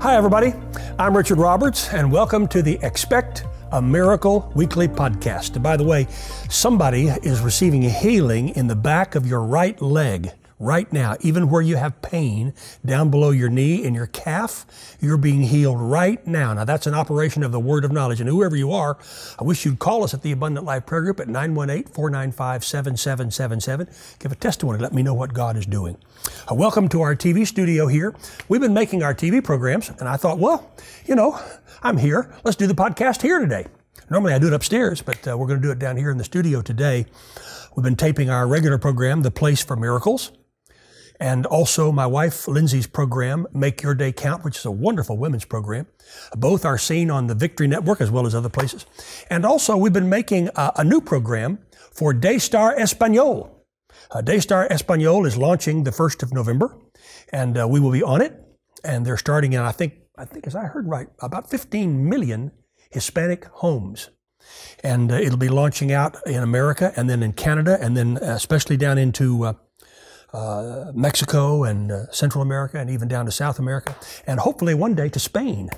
Hi, everybody. I'm Richard Roberts, and welcome to the Expect a Miracle Weekly podcast. By the way, somebody is receiving healing in the back of your right leg right now, even where you have pain down below your knee and your calf, you're being healed right now. Now, that's an operation of the word of knowledge. And whoever you are, I wish you'd call us at the Abundant Life Prayer Group at 918 495 7777. Give a testimony. Let me know what God is doing. Uh, welcome to our TV studio here. We've been making our TV programs, and I thought, well, you know, I'm here. Let's do the podcast here today. Normally I do it upstairs, but uh, we're going to do it down here in the studio today. We've been taping our regular program, The Place for Miracles and also my wife Lindsay's program, Make Your Day Count, which is a wonderful women's program. Both are seen on the Victory Network as well as other places. And also, we've been making a, a new program for Daystar Espanol. Uh, Daystar Espanol is launching the 1st of November, and uh, we will be on it. And they're starting in, I think, I think as I heard right, about 15 million Hispanic homes. And uh, it'll be launching out in America and then in Canada and then especially down into uh, uh, Mexico and uh, Central America and even down to South America, and hopefully one day to Spain.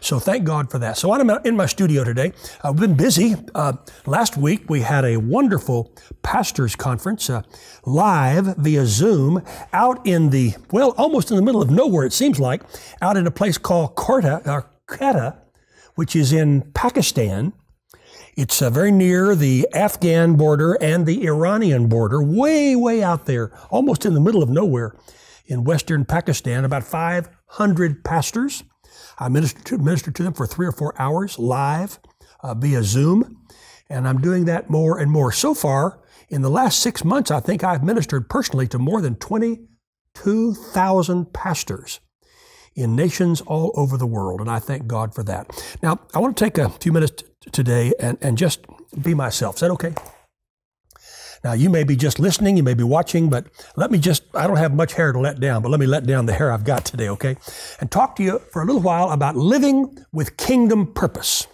So thank God for that. So I'm in my studio today. I've been busy. Uh, last week we had a wonderful pastors conference uh, live via Zoom out in the well, almost in the middle of nowhere. It seems like out in a place called Korta, or Quetta, which is in Pakistan. It's uh, very near the Afghan border and the Iranian border, way, way out there, almost in the middle of nowhere in western Pakistan. About 500 pastors. I ministered to, to them for three or four hours live uh, via Zoom. And I'm doing that more and more. So far, in the last six months, I think I've ministered personally to more than 22,000 pastors in nations all over the world. And I thank God for that. Now, I want to take a few minutes today and, and just be myself. Is that okay? Now, you may be just listening, you may be watching, but let me just, I don't have much hair to let down, but let me let down the hair I've got today, okay? And talk to you for a little while about living with kingdom purpose.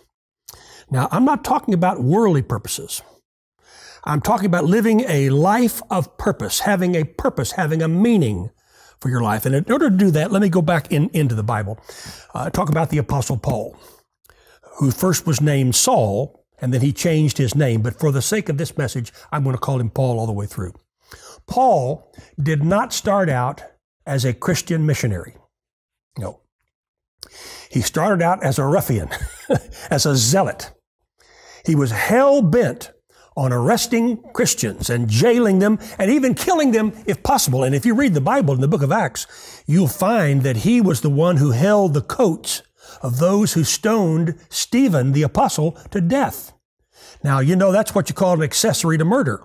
Now, I'm not talking about worldly purposes. I'm talking about living a life of purpose, having a purpose, having a meaning for your life. And in order to do that, let me go back in, into the Bible. Uh, talk about the Apostle Paul who first was named Saul, and then he changed his name. But for the sake of this message, I'm going to call him Paul all the way through. Paul did not start out as a Christian missionary. No. He started out as a ruffian, as a zealot. He was hell bent on arresting Christians and jailing them and even killing them if possible. And if you read the Bible in the book of Acts, you'll find that he was the one who held the coats of those who stoned Stephen the apostle to death. Now, you know that's what you call an accessory to murder.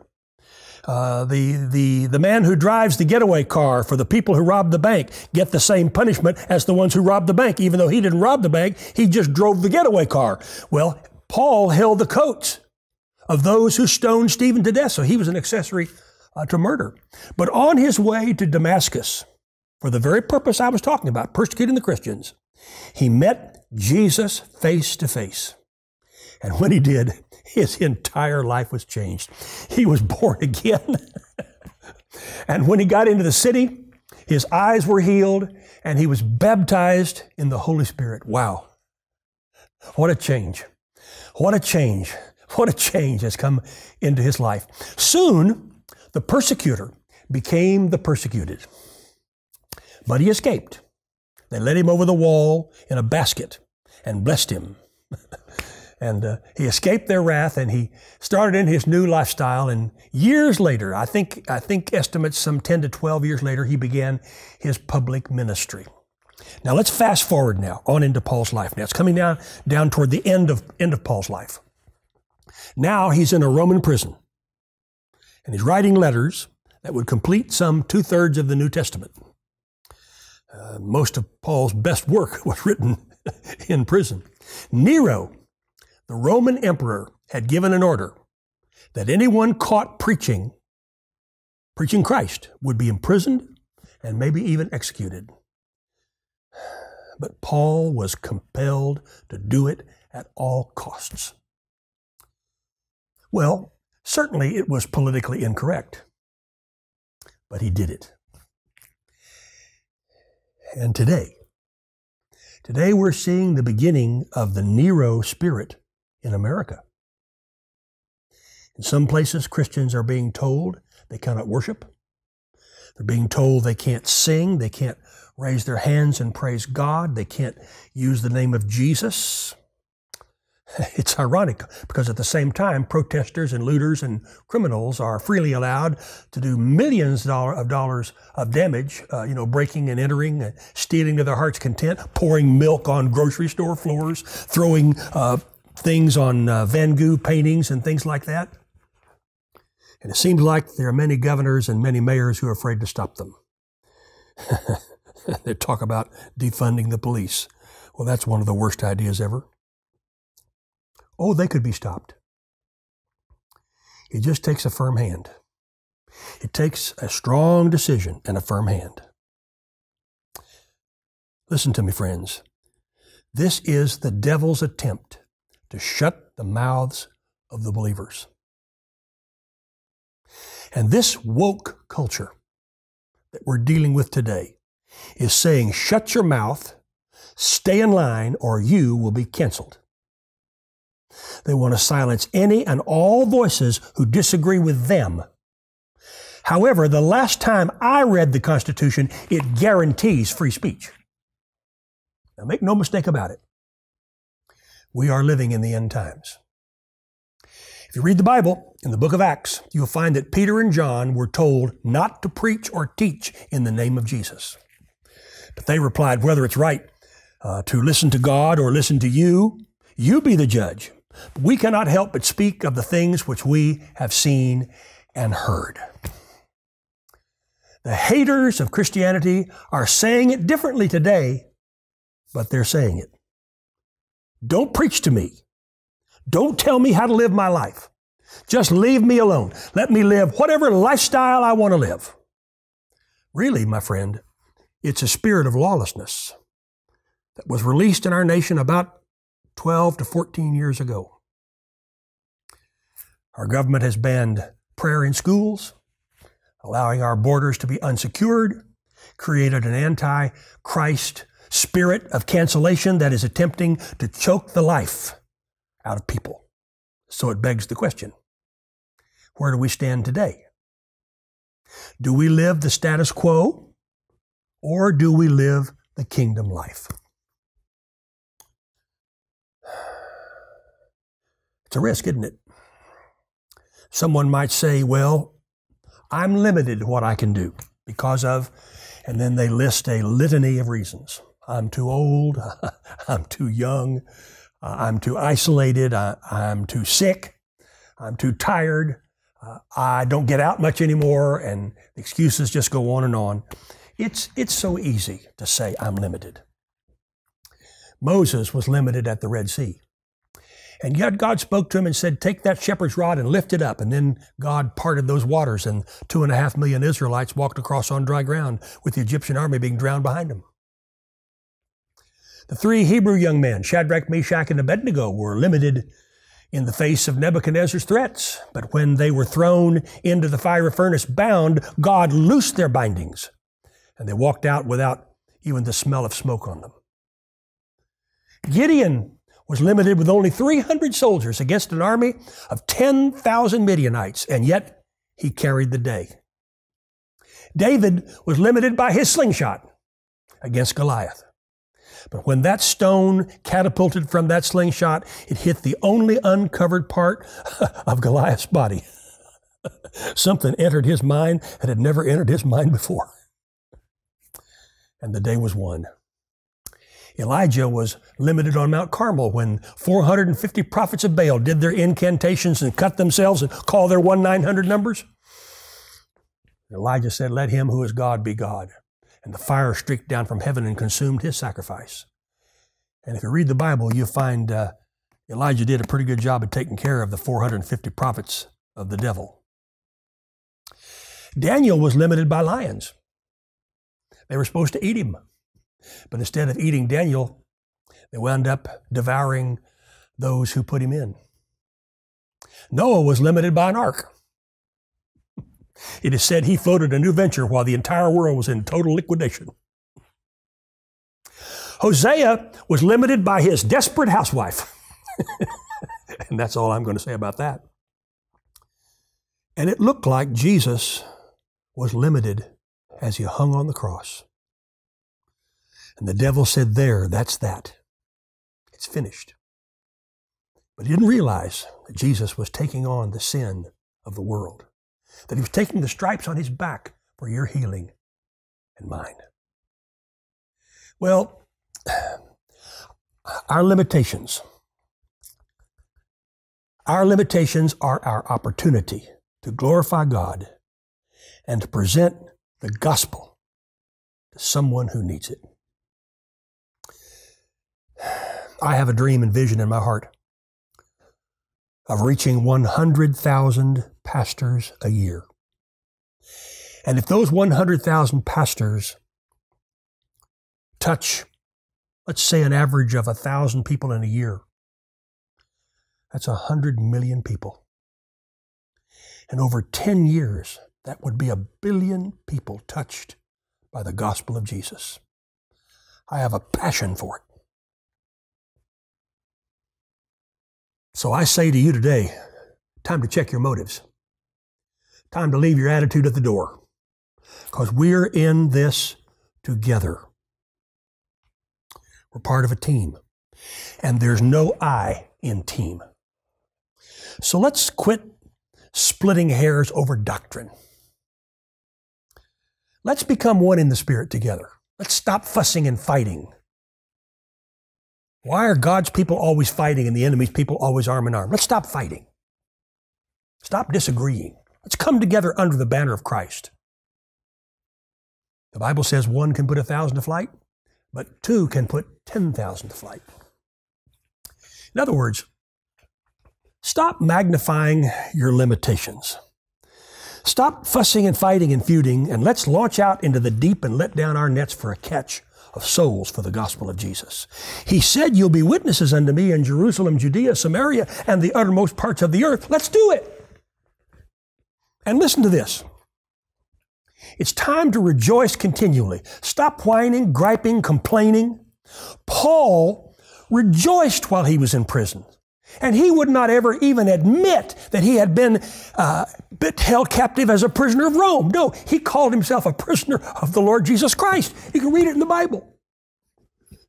Uh, the, the, the man who drives the getaway car for the people who robbed the bank get the same punishment as the ones who robbed the bank. Even though he didn't rob the bank, he just drove the getaway car. Well, Paul held the coats of those who stoned Stephen to death, so he was an accessory uh, to murder. But on his way to Damascus, for the very purpose I was talking about, persecuting the Christians, he met Jesus face to face. And when he did, his entire life was changed. He was born again. and when he got into the city, his eyes were healed and he was baptized in the Holy Spirit. Wow. What a change. What a change. What a change has come into his life. Soon, the persecutor became the persecuted. But he escaped. They led him over the wall in a basket and blessed him. and uh, he escaped their wrath and he started in his new lifestyle. And years later, I think, I think estimates some 10 to 12 years later, he began his public ministry. Now let's fast forward now on into Paul's life. Now it's coming down, down toward the end of, end of Paul's life. Now he's in a Roman prison and he's writing letters that would complete some two thirds of the New Testament. Uh, most of Paul's best work was written in prison. Nero, the Roman emperor, had given an order that anyone caught preaching, preaching Christ, would be imprisoned and maybe even executed. But Paul was compelled to do it at all costs. Well, certainly it was politically incorrect, but he did it. And today, Today we're seeing the beginning of the Nero spirit in America. In some places, Christians are being told they cannot worship. They're being told they can't sing, they can't raise their hands and praise God, they can't use the name of Jesus. It's ironic because at the same time, protesters and looters and criminals are freely allowed to do millions of dollars of damage, uh, you know, breaking and entering, uh, stealing to their heart's content, pouring milk on grocery store floors, throwing uh, things on uh, Van Gogh paintings and things like that. And it seems like there are many governors and many mayors who are afraid to stop them. they talk about defunding the police. Well, that's one of the worst ideas ever. Oh, they could be stopped. It just takes a firm hand. It takes a strong decision and a firm hand. Listen to me, friends. This is the devil's attempt to shut the mouths of the believers. And this woke culture that we're dealing with today is saying, shut your mouth, stay in line, or you will be canceled. They want to silence any and all voices who disagree with them. However, the last time I read the Constitution, it guarantees free speech. Now, make no mistake about it. We are living in the end times. If you read the Bible in the book of Acts, you'll find that Peter and John were told not to preach or teach in the name of Jesus. But they replied, whether it's right uh, to listen to God or listen to you, you be the judge. We cannot help but speak of the things which we have seen and heard. The haters of Christianity are saying it differently today, but they're saying it. Don't preach to me. Don't tell me how to live my life. Just leave me alone. Let me live whatever lifestyle I want to live. Really, my friend, it's a spirit of lawlessness that was released in our nation about 12 to 14 years ago. Our government has banned prayer in schools, allowing our borders to be unsecured, created an anti Christ spirit of cancellation that is attempting to choke the life out of people. So it begs the question where do we stand today? Do we live the status quo or do we live the kingdom life? It's a risk, isn't it? Someone might say, well, I'm limited what I can do because of, and then they list a litany of reasons. I'm too old. I'm too young. I'm too isolated. I, am too sick. I'm too tired. Uh, I don't get out much anymore. And excuses just go on and on. It's, it's so easy to say, I'm limited. Moses was limited at the Red Sea. And yet God spoke to him and said, Take that shepherd's rod and lift it up. And then God parted those waters, and two and a half million Israelites walked across on dry ground with the Egyptian army being drowned behind them. The three Hebrew young men, Shadrach, Meshach, and Abednego, were limited in the face of Nebuchadnezzar's threats. But when they were thrown into the fiery furnace bound, God loosed their bindings, and they walked out without even the smell of smoke on them. Gideon was limited with only 300 soldiers against an army of 10,000 Midianites, and yet he carried the day. David was limited by his slingshot against Goliath. But when that stone catapulted from that slingshot, it hit the only uncovered part of Goliath's body. Something entered his mind that had never entered his mind before. And the day was won. Elijah was limited on Mount Carmel when 450 prophets of Baal did their incantations and cut themselves and call their 1 900 numbers. Elijah said, Let him who is God be God. And the fire streaked down from heaven and consumed his sacrifice. And if you read the Bible, you'll find uh, Elijah did a pretty good job of taking care of the 450 prophets of the devil. Daniel was limited by lions. They were supposed to eat him. But instead of eating Daniel, they wound up devouring those who put him in. Noah was limited by an ark. It is said he floated a new venture while the entire world was in total liquidation. Hosea was limited by his desperate housewife. and that's all I'm going to say about that. And it looked like Jesus was limited as he hung on the cross. And the devil said, There, that's that. It's finished. But he didn't realize that Jesus was taking on the sin of the world, that he was taking the stripes on his back for your healing and mine. Well, our limitations. Our limitations are our opportunity to glorify God and to present the gospel to someone who needs it. I have a dream and vision in my heart of reaching 100,000 pastors a year. And if those 100,000 pastors touch, let's say, an average of 1,000 people in a year, that's 100 million people. And over 10 years, that would be a billion people touched by the gospel of Jesus. I have a passion for it. So I say to you today, time to check your motives. Time to leave your attitude at the door. Because we're in this together. We're part of a team. And there's no I in team. So let's quit splitting hairs over doctrine. Let's become one in the Spirit together. Let's stop fussing and fighting. Why are God's people always fighting and the enemy's people always arm in arm? Let's stop fighting. Stop disagreeing. Let's come together under the banner of Christ. The Bible says one can put a thousand to flight, but two can put 10,000 to flight. In other words, stop magnifying your limitations. Stop fussing and fighting and feuding, and let's launch out into the deep and let down our nets for a catch of souls for the gospel of Jesus. He said, You'll be witnesses unto me in Jerusalem, Judea, Samaria, and the uttermost parts of the earth. Let's do it. And listen to this. It's time to rejoice continually. Stop whining, griping, complaining. Paul rejoiced while he was in prison. And he would not ever even admit that he had been uh, held captive as a prisoner of Rome. No, he called himself a prisoner of the Lord Jesus Christ. You can read it in the Bible.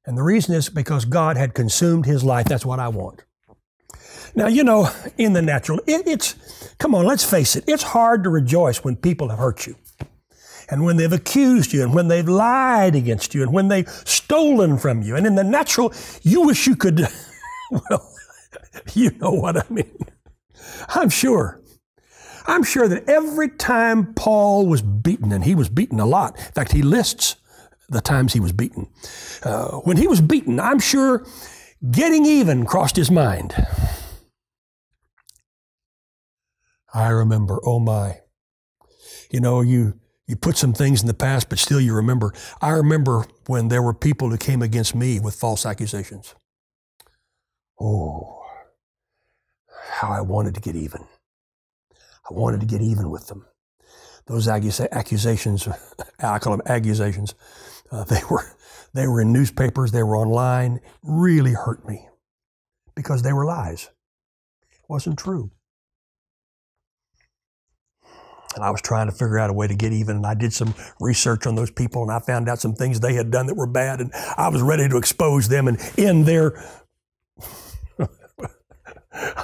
And the reason is because God had consumed his life. That's what I want. Now, you know, in the natural, it, it's, come on, let's face it, it's hard to rejoice when people have hurt you. And when they've accused you, and when they've lied against you, and when they've stolen from you. And in the natural, you wish you could, well, you know what I mean. I'm sure. I'm sure that every time Paul was beaten, and he was beaten a lot, in fact, he lists the times he was beaten. Uh, when he was beaten, I'm sure getting even crossed his mind. I remember, oh my. You know, you you put some things in the past, but still you remember. I remember when there were people who came against me with false accusations. Oh, how I wanted to get even. I wanted to get even with them. Those accusations, I call them accusations, uh, they were they were in newspapers, they were online, really hurt me because they were lies. It wasn't true. And I was trying to figure out a way to get even. And I did some research on those people and I found out some things they had done that were bad. And I was ready to expose them and end their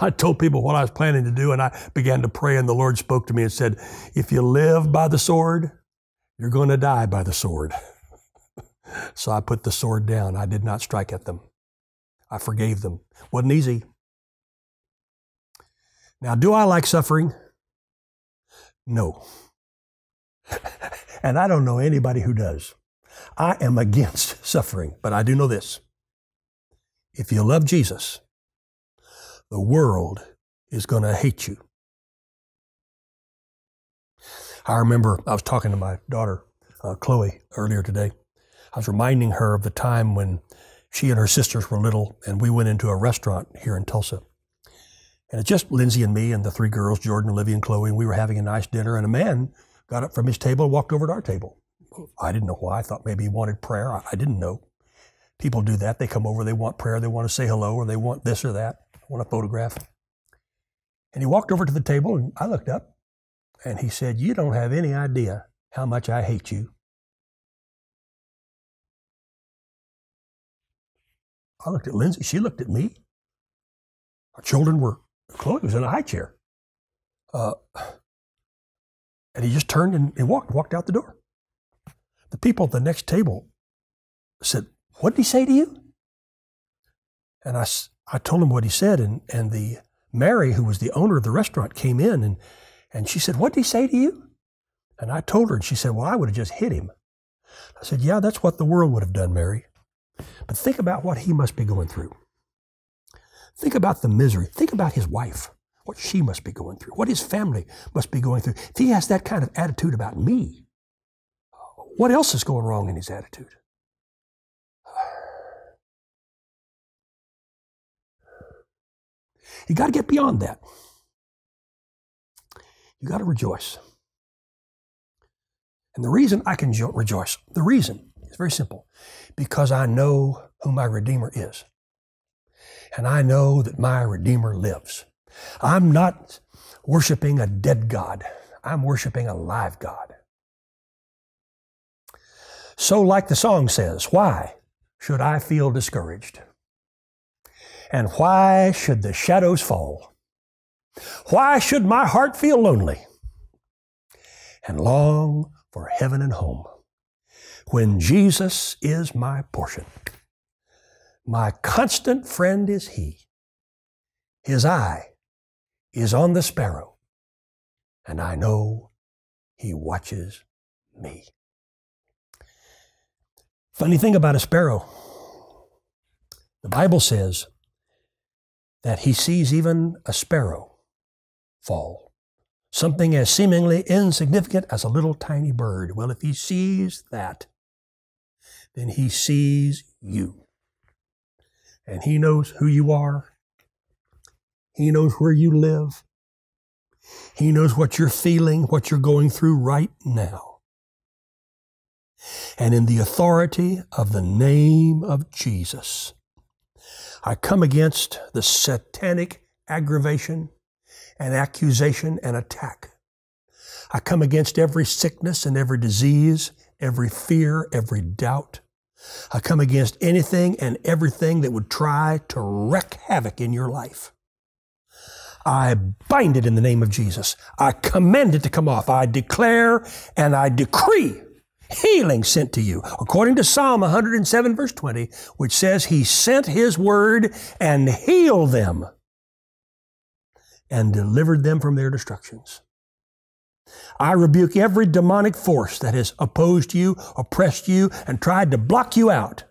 I told people what I was planning to do, and I began to pray, and the Lord spoke to me and said, If you live by the sword, you're going to die by the sword. so I put the sword down. I did not strike at them. I forgave them. Wasn't easy. Now, do I like suffering? No. and I don't know anybody who does. I am against suffering, but I do know this. If you love Jesus, the world is going to hate you. I remember I was talking to my daughter, uh, Chloe, earlier today. I was reminding her of the time when she and her sisters were little and we went into a restaurant here in Tulsa. And it's just Lindsay and me and the three girls, Jordan, Olivia, and Chloe, and we were having a nice dinner. And a man got up from his table and walked over to our table. I didn't know why. I thought maybe he wanted prayer. I, I didn't know People do that. They come over, they want prayer, they want to say hello, or they want this or that, want a photograph. And he walked over to the table, and I looked up, and he said, You don't have any idea how much I hate you. I looked at Lindsay. She looked at me. Our children were, Chloe was in a high chair. Uh, and he just turned and, and walked, walked out the door. The people at the next table said, What did he say to you? And I, I told him what he said, and, and the Mary, who was the owner of the restaurant, came in and, and she said, What did he say to you? And I told her, and she said, Well, I would have just hit him. I said, Yeah, that's what the world would have done, Mary. But think about what he must be going through. Think about the misery. Think about his wife, what she must be going through, what his family must be going through. If he has that kind of attitude about me, what else is going wrong in his attitude? You got to get beyond that. You got to rejoice. And the reason I can jo- rejoice, the reason is very simple because I know who my Redeemer is. And I know that my Redeemer lives. I'm not worshiping a dead God, I'm worshiping a live God. So, like the song says, why should I feel discouraged? And why should the shadows fall? Why should my heart feel lonely and long for heaven and home when Jesus is my portion? My constant friend is He. His eye is on the sparrow, and I know He watches me. Funny thing about a sparrow, the Bible says that he sees even a sparrow fall. Something as seemingly insignificant as a little tiny bird. Well, if he sees that, then he sees you. And he knows who you are. He knows where you live. He knows what you're feeling, what you're going through right now. And in the authority of the name of Jesus, I come against the satanic aggravation and accusation and attack. I come against every sickness and every disease, every fear, every doubt. I come against anything and everything that would try to wreak havoc in your life. I bind it in the name of Jesus. I command it to come off. I declare and I decree healing sent to you, according to Psalm 107, verse 20, which says, He sent His word and healed them and delivered them from their destructions. I rebuke every demonic force that has opposed you, oppressed you, and tried to block you out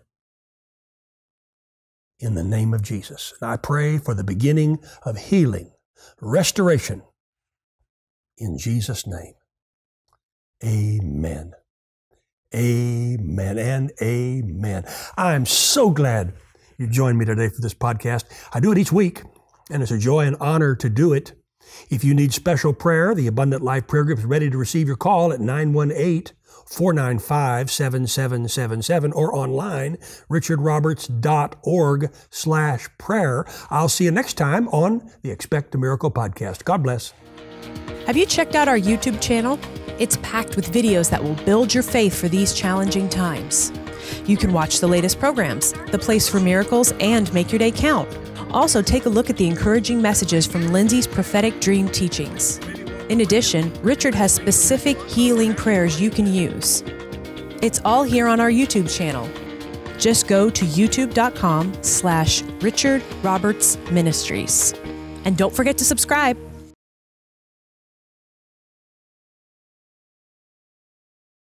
in the name of Jesus. And I pray for the beginning of healing, restoration in Jesus' name. Amen. Amen and amen. I'm so glad you joined me today for this podcast. I do it each week, and it's a joy and honor to do it. If you need special prayer, the Abundant Life Prayer Group is ready to receive your call at 918 495 7777 or online, richardroberts.org slash prayer. I'll see you next time on the Expect a Miracle podcast. God bless. Have you checked out our YouTube channel? It's packed with videos that will build your faith for these challenging times. You can watch the latest programs, The Place for Miracles, and Make Your Day Count. Also, take a look at the encouraging messages from Lindsay's prophetic dream teachings. In addition, Richard has specific healing prayers you can use. It's all here on our YouTube channel. Just go to youtube.com slash Richard Roberts Ministries. And don't forget to subscribe.